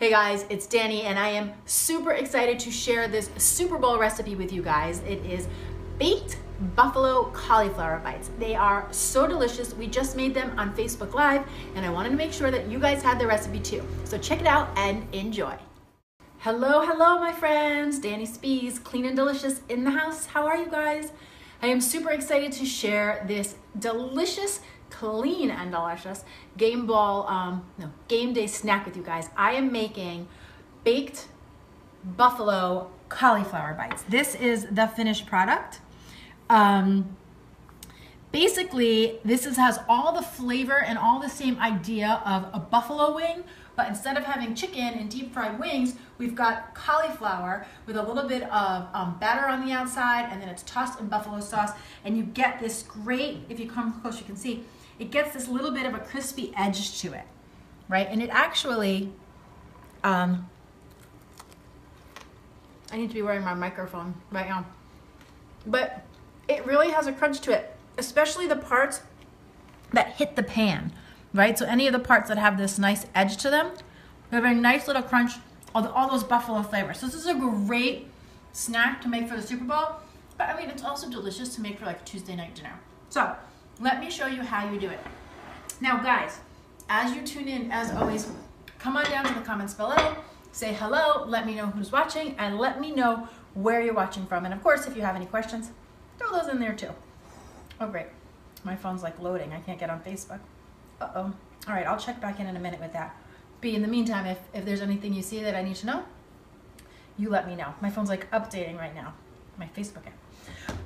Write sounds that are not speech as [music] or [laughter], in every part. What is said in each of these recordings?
Hey guys, it's Dani and I am super excited to share this Super Bowl recipe with you guys. It is baked buffalo cauliflower bites. They are so delicious. We just made them on Facebook Live and I wanted to make sure that you guys had the recipe too. So check it out and enjoy. Hello, hello my friends. Dani Spies, clean and delicious in the house. How are you guys? I am super excited to share this delicious clean and delicious game ball, um, no, game day snack with you guys. I am making baked buffalo cauliflower bites. This is the finished product. Um, basically, this is, has all the flavor and all the same idea of a buffalo wing, but instead of having chicken and deep fried wings, we've got cauliflower with a little bit of um, batter on the outside, and then it's tossed in buffalo sauce, and you get this great, if you come close, you can see, it gets this little bit of a crispy edge to it, right? And it actually, um, I need to be wearing my microphone right now, but it really has a crunch to it, especially the parts that hit the pan, right? So any of the parts that have this nice edge to them, they have a nice little crunch, all, the, all those buffalo flavors. So this is a great snack to make for the Super Bowl, but I mean, it's also delicious to make for like a Tuesday night dinner. So let me show you how you do it. Now guys, as you tune in, as always, come on down to the comments below, say hello, let me know who's watching, and let me know where you're watching from. And of course, if you have any questions, throw those in there too. Oh great, my phone's like loading, I can't get on Facebook. Uh-oh. All right, I'll check back in in a minute with that. But in the meantime, if, if there's anything you see that I need to know, you let me know. My phone's like updating right now, my Facebook app.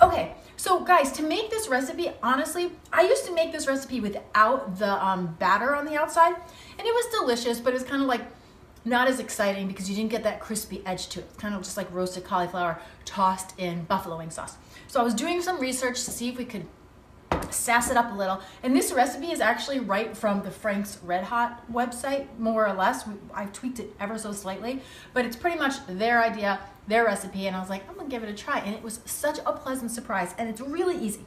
Okay, so guys, to make this recipe, honestly, I used to make this recipe without the um, batter on the outside, and it was delicious, but it was kind of like not as exciting because you didn't get that crispy edge to it. It's kind of just like roasted cauliflower tossed in buffalo wing sauce. So I was doing some research to see if we could sass it up a little. And this recipe is actually right from the Frank's Red Hot website, more or less. I've tweaked it ever so slightly, but it's pretty much their idea, their recipe. And I was like, I'm gonna give it a try. And it was such a pleasant surprise. And it's really easy.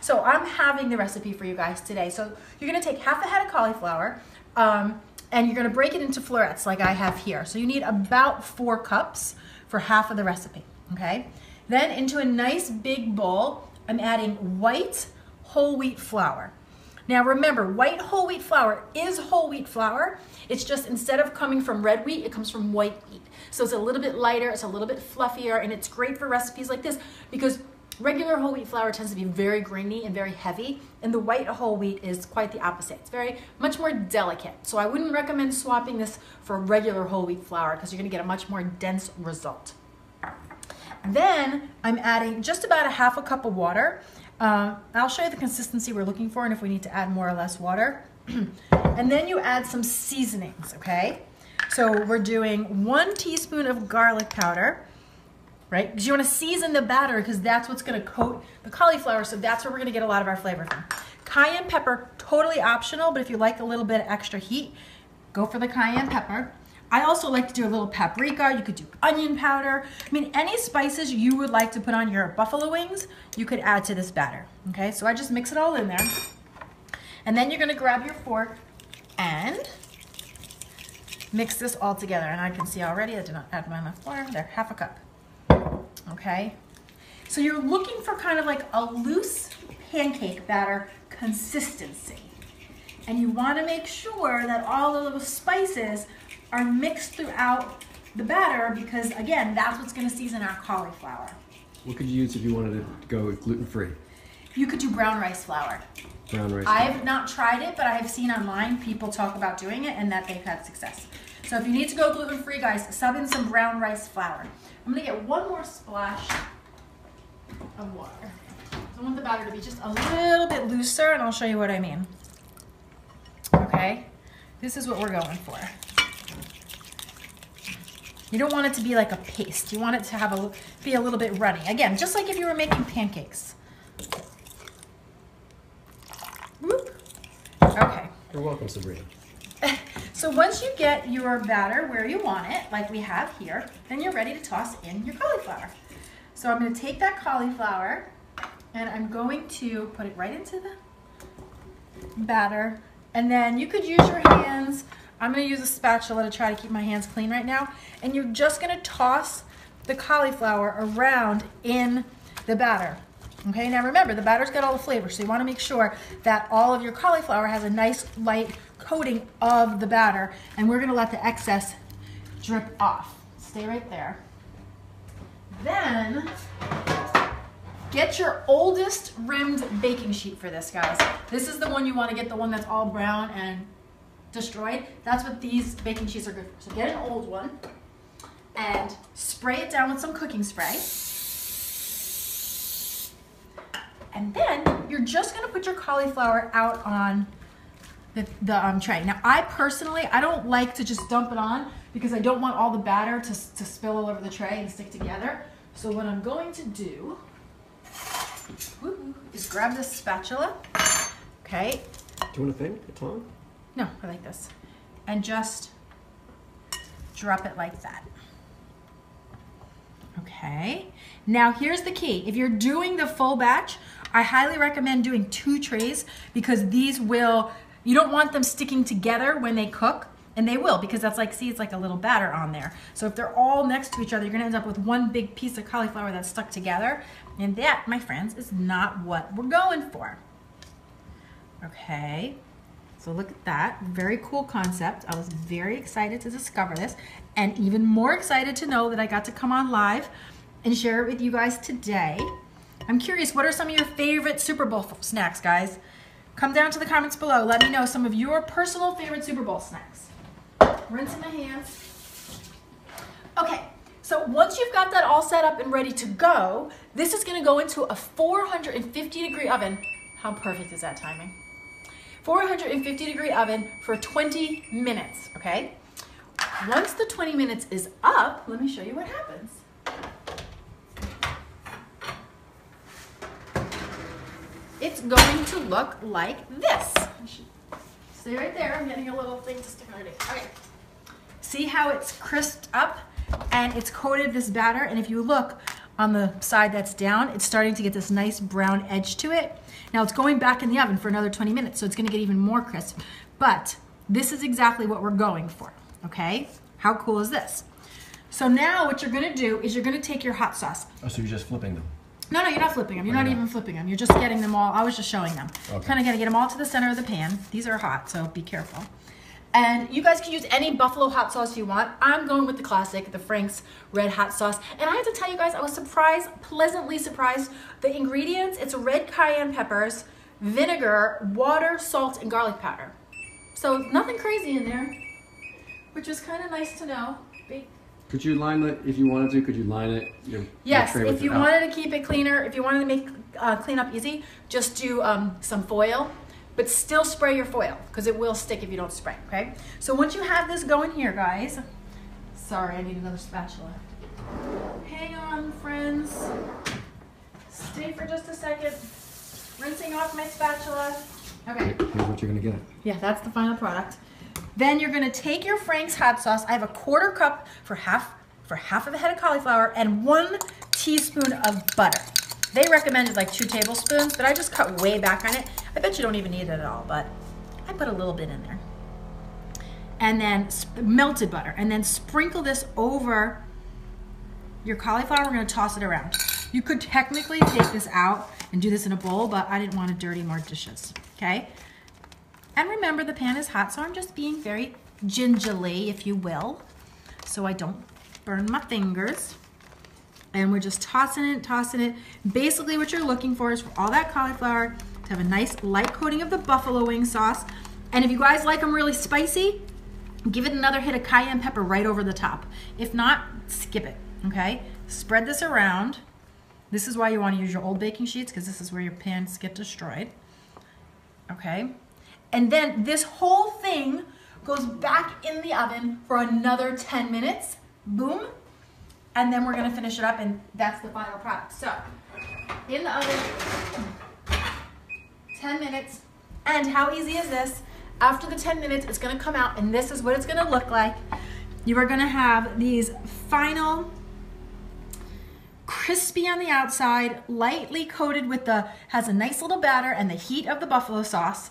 So I'm having the recipe for you guys today. So you're gonna take half a head of cauliflower, um, and you're gonna break it into florets like I have here. So you need about four cups for half of the recipe, okay? Then into a nice big bowl, I'm adding white whole wheat flour. Now remember, white whole wheat flour is whole wheat flour. It's just instead of coming from red wheat, it comes from white wheat. So it's a little bit lighter, it's a little bit fluffier, and it's great for recipes like this because regular whole wheat flour tends to be very grainy and very heavy, and the white whole wheat is quite the opposite. It's very much more delicate. So I wouldn't recommend swapping this for regular whole wheat flour because you're gonna get a much more dense result. Then I'm adding just about a half a cup of water. Uh, I'll show you the consistency we're looking for and if we need to add more or less water. [clears throat] and then you add some seasonings, okay? So we're doing one teaspoon of garlic powder, right? Because you want to season the batter because that's what's going to coat the cauliflower, so that's where we're going to get a lot of our flavor from. Cayenne pepper, totally optional, but if you like a little bit of extra heat, go for the cayenne pepper. I also like to do a little paprika. You could do onion powder. I mean, any spices you would like to put on your buffalo wings, you could add to this batter. Okay, so I just mix it all in there. And then you're gonna grab your fork and mix this all together. And I can see already I did not add my enough water. There, half a cup. Okay, so you're looking for kind of like a loose pancake batter consistency. And you wanna make sure that all of those spices are mixed throughout the batter because again, that's what's gonna season our cauliflower. What could you use if you wanted to go gluten-free? You could do brown rice flour. Brown rice I've not tried it, but I have seen online people talk about doing it and that they've had success. So if you need to go gluten-free, guys, sub in some brown rice flour. I'm gonna get one more splash of water. I want the batter to be just a little bit looser and I'll show you what I mean. Okay, this is what we're going for. You don't want it to be like a paste. You want it to have a be a little bit runny. Again, just like if you were making pancakes. Whoop. Okay. You're welcome, Sabrina. [laughs] so once you get your batter where you want it, like we have here, then you're ready to toss in your cauliflower. So I'm going to take that cauliflower and I'm going to put it right into the batter. And then you could use your hands I'm gonna use a spatula to try to keep my hands clean right now. And you're just gonna toss the cauliflower around in the batter. Okay, now remember, the batter's got all the flavor, so you wanna make sure that all of your cauliflower has a nice light coating of the batter, and we're gonna let the excess drip off. Stay right there. Then, get your oldest rimmed baking sheet for this, guys. This is the one you wanna get, the one that's all brown and destroyed. That's what these baking sheets are good for. So get an old one and spray it down with some cooking spray. And then you're just gonna put your cauliflower out on the, the um, tray. Now I personally, I don't like to just dump it on because I don't want all the batter to, to spill all over the tray and stick together. So what I'm going to do is grab this spatula, okay? Do you want a thing? A tongue? No, I like this. And just drop it like that. Okay. Now here's the key. If you're doing the full batch, I highly recommend doing two trays because these will, you don't want them sticking together when they cook. And they will because that's like, see, it's like a little batter on there. So if they're all next to each other, you're gonna end up with one big piece of cauliflower that's stuck together. And that, my friends, is not what we're going for. Okay, so look at that, very cool concept. I was very excited to discover this and even more excited to know that I got to come on live and share it with you guys today. I'm curious, what are some of your favorite Super Bowl snacks, guys? Come down to the comments below. Let me know some of your personal favorite Super Bowl snacks. Rinsing my hands. Okay, so once you've got that all set up and ready to go, this is gonna go into a 450 degree oven. How perfect is that timing? 450 degree oven for 20 minutes, okay? Once the 20 minutes is up, let me show you what happens. It's going to look like this. Stay right there, I'm getting a little thing to stick underneath. Okay. See how it's crisped up and it's coated this batter? And if you look on the side that's down, it's starting to get this nice brown edge to it. Now it's going back in the oven for another 20 minutes, so it's gonna get even more crisp. But this is exactly what we're going for, okay? How cool is this? So now what you're gonna do is you're gonna take your hot sauce. Oh, so you're just flipping them? No, no, you're not flipping them. You're Oh, not even flipping them. You're just getting them all. I was just showing them. Okay. Kind of gonna get them all to the center of the pan. These are hot, so be careful. And you guys can use any buffalo hot sauce you want. I'm going with the classic, the Frank's red hot sauce. And I have to tell you guys, I was surprised, pleasantly surprised. The ingredients, it's red cayenne peppers, vinegar, water, salt, and garlic powder. So nothing crazy in there, which is kind of nice to know. Could you line it, if you wanted to, could you line it? Your, your Yes, tray if you wanted to keep it cleaner, if you wanted to make uh, clean up easy, just do um, some foil, but still spray your foil because it will stick if you don't spray. Okay. So once you have this going here, guys. Sorry, I need another spatula. Hang on, friends. Stay for just a second. Rinsing off my spatula. Okay. Here's what you're gonna get. Yeah, that's the final product. Then you're gonna take your Frank's hot sauce. I have a quarter cup for half for half of a head of cauliflower and one teaspoon of butter. They recommended like two tablespoons, but I just cut way back on it. I bet you don't even need it at all, but I put a little bit in there. And then melted butter, and then sprinkle this over your cauliflower. We're gonna toss it around. You could technically take this out and do this in a bowl, but I didn't want to dirty more dishes. Okay. And remember, the pan is hot, so I'm just being very gingerly, if you will, so I don't burn my fingers. And we're just tossing it, tossing it. Basically, what you're looking for is for all that cauliflower to have a nice light coating of the buffalo wing sauce. And if you guys like them really spicy, give it another hit of cayenne pepper right over the top. If not, skip it, okay? Spread this around. This is why you want to use your old baking sheets because this is where your pans get destroyed. Okay? And then this whole thing goes back in the oven for another 10 minutes. Boom. And then we're to finish it up and that's the final product. So, in the oven 10 minutes. And how easy is this? After the 10 minutes, it's to come out and this is what it's to look like. You are to have these final crispy on the outside, lightly coated with the, has a nice little batter and the heat of the buffalo sauce.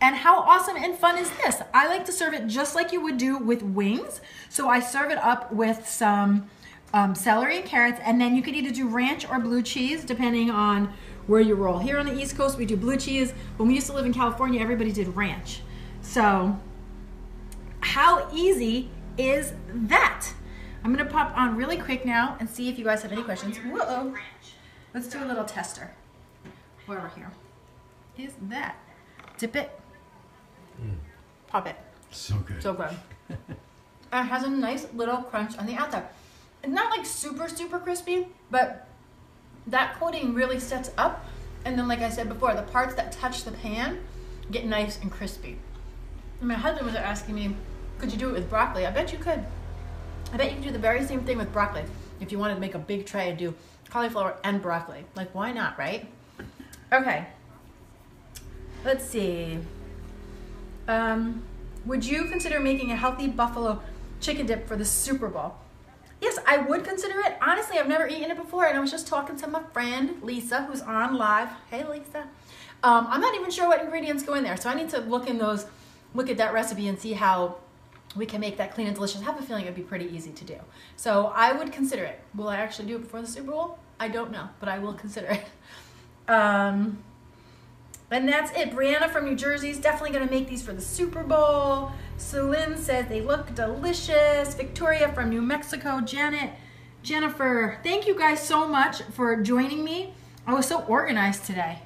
And how awesome and fun is this? I like to serve it just like you would do with wings. So I serve it up with some um, celery and carrots, and then you could either do ranch or blue cheese, depending on where you roll. Here on the East Coast, we do blue cheese. When we used to live in California, everybody did ranch. So, how easy is that? I'm gonna pop on really quick now and see if you guys have any questions. Whoa! Let's do a little tester. where over here. Is that? Dip it. Hmm. Pop it. So good. So good. [laughs] it has a nice little crunch on the outside. It's not like super, super crispy, but that coating really sets up. And then, like I said before, the parts that touch the pan get nice and crispy. And my husband was asking me, could you do it with broccoli? I bet you could. I bet you can do the very same thing with broccoli if you wanted to make a big tray and do cauliflower and broccoli. Like, why not, right? Okay. Let's see. Um, would you consider making a healthy buffalo chicken dip for the Super Bowl? I would consider it. Honestly, I've never eaten it before, and I was just talking to my friend Lisa, who's on live. Hey, Lisa. Um, I'm not even sure what ingredients go in there, so I need to look in those, look at that recipe and see how we can make that clean and delicious. I have a feeling it'd be pretty easy to do. So I would consider it. Will I actually do it before the Super Bowl? I don't know, but I will consider it. [laughs] Um, and that's it. Brianna from New Jersey is definitely going to make these for the Super Bowl. Celine says they look delicious. Victoria from New Mexico. Janet, Jennifer, thank you guys so much for joining me. I was so organized today,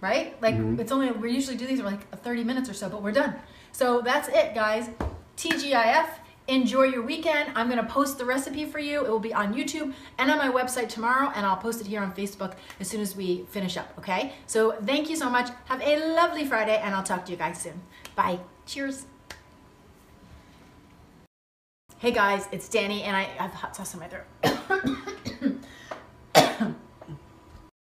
right? Like mm-hmm. it's only we usually do these for like 30 minutes or so, but we're done. So that's it, guys. TGIF. Enjoy your weekend. I'm going to post the recipe for you. It will be on YouTube and on my website tomorrow, and I'll post it here on Facebook as soon as we finish up, okay? So thank you so much. Have a lovely Friday, and I'll talk to you guys soon. Bye. Cheers. Hey guys, it's Dani, and I have hot sauce in my throat. [coughs] [coughs]